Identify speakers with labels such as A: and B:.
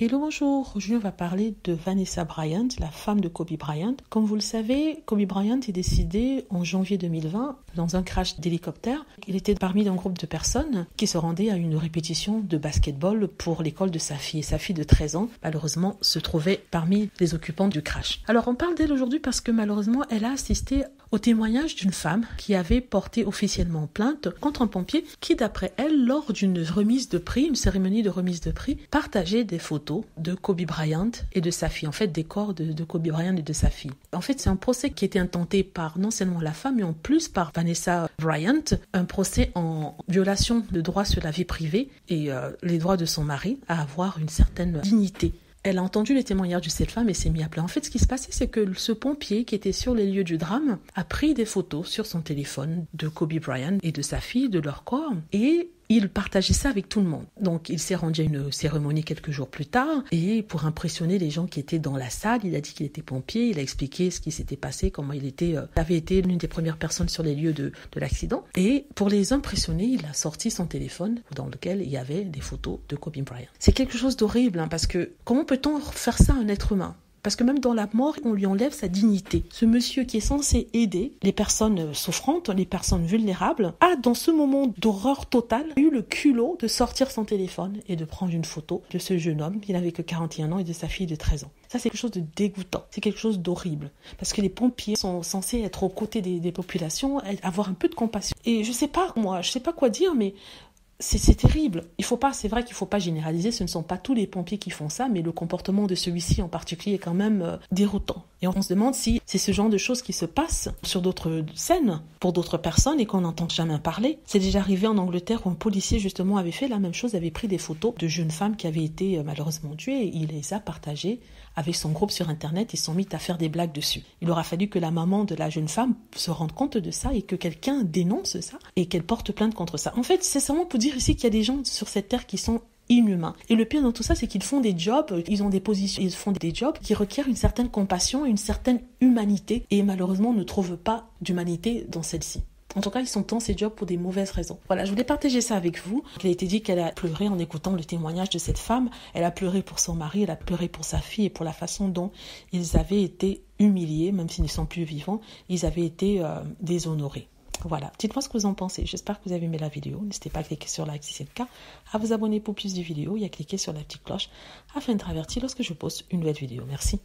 A: Hello, bonjour. On va parler de Vanessa Bryant, la femme de Kobe Bryant. Comme vous le savez, Kobe Bryant est décédé en janvier 2020 dans un crash d'hélicoptère. Il était parmi un groupe de personnes qui se rendaient à une répétition de basketball pour l'école de sa fille. Et sa fille de 13 ans, malheureusement, se trouvait parmi les occupants du crash. Alors, on parle d'elle aujourd'hui parce que malheureusement, elle a assisté au témoignage d'une femme qui avait porté officiellement plainte contre un pompier qui, d'après elle, lors d'une remise de prix, une cérémonie de remise de prix, partageait des photos de Kobe Bryant et de sa fille, en fait des corps de, Kobe Bryant et de sa fille. En fait, c'est un procès qui était intenté par non seulement la femme, mais en plus par Vanessa Bryant, un procès en violation de droits sur la vie privée et euh, les droits de son mari à avoir une certaine dignité. Elle a entendu les témoignages de cette femme et s'est mise à pleurer. En fait, ce qui se passait, c'est que ce pompier qui était sur les lieux du drame a pris des photos sur son téléphone de Kobe Bryant et de sa fille, de leur corps, et il partageait ça avec tout le monde. Donc il s'est rendu à une cérémonie quelques jours plus tard et pour impressionner les gens qui étaient dans la salle, il a dit qu'il était pompier, il a expliqué ce qui s'était passé, comment il euh, avait été l'une des premières personnes sur les lieux de, de l'accident. Et pour les impressionner, il a sorti son téléphone dans lequel il y avait des photos de Kobe Bryant. C'est quelque chose d'horrible hein, parce que comment peut-on faire ça à un être humain? Parce que même dans la mort, on lui enlève sa dignité. Ce monsieur qui est censé aider les personnes souffrantes, les personnes vulnérables, a dans ce moment d'horreur totale eu le culot de sortir son téléphone et de prendre une photo de ce jeune homme. Il n'avait que 41 ans et de sa fille de 13 ans. Ça, c'est quelque chose de dégoûtant. C'est quelque chose d'horrible. Parce que les pompiers sont censés être aux côtés des, populations, avoir un peu de compassion. Et je sais pas, moi, je sais pas quoi dire, mais c'est terrible. Il faut pas, c'est vrai qu'il faut pas généraliser. Ce ne sont pas tous les pompiers qui font ça, mais le comportement de celui-ci en particulier est quand même euh, déroutant. Et on se demande si c'est ce genre de choses qui se passent sur d'autres scènes pour d'autres personnes et qu'on n'entend jamais parler. C'est déjà arrivé en Angleterre où un policier justement avait fait la même chose, avait pris des photos de jeunes femmes qui avaient été euh, malheureusement tuées et il les a partagées avec son groupe sur internet et sont mis à faire des blagues dessus. Il aura fallu que la maman de la jeune femme se rende compte de ça et que quelqu'un dénonce ça et qu'elle porte plainte contre ça. En fait, c'est seulement pour dire ici qu'il y a des gens sur cette terre qui sont inhumains. Et le pire dans tout ça, c'est qu'ils font des jobs, ils ont des positions, ils font des jobs qui requièrent une certaine compassion, une certaine humanité, et malheureusement, on ne trouve pas d'humanité dans celle-ci. En tout cas, ils sont dans ces jobs pour des mauvaises raisons. Voilà, je voulais partager ça avec vous. Il a été dit qu'elle a pleuré en écoutant le témoignage de cette femme. Elle a pleuré pour son mari, elle a pleuré pour sa fille et pour la façon dont ils avaient été humiliés, même s'ils ne sont plus vivants, ils avaient été euh, déshonorés. Voilà, dites-moi ce que vous en pensez. J'espère que vous avez aimé la vidéo. N'hésitez pas à cliquer sur like si c'est le cas, à vous abonner pour plus de vidéos et à cliquer sur la petite cloche afin d'être averti lorsque je poste une nouvelle vidéo. Merci.